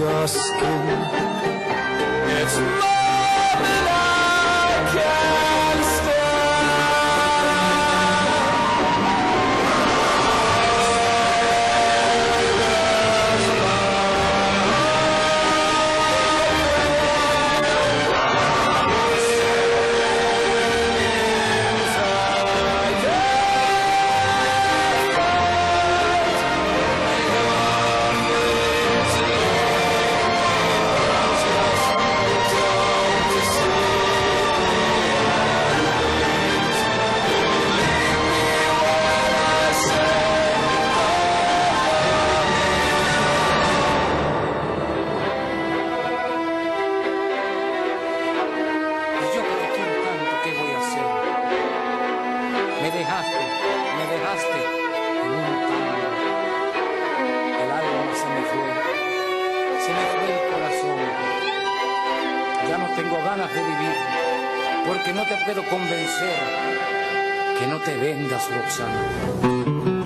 your skin. It's tengo ganas de vivir, porque no te puedo convencer que no te vendas, Roxana.